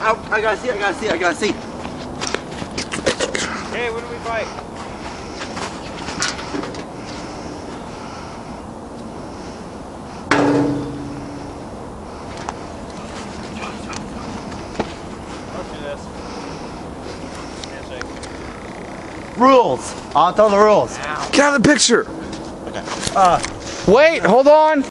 Oh, I gotta see, I gotta see, I gotta see. Hey, what do we fight? Rules. I'll tell the rules. Get out of the picture. Okay. Uh, Wait, hold on.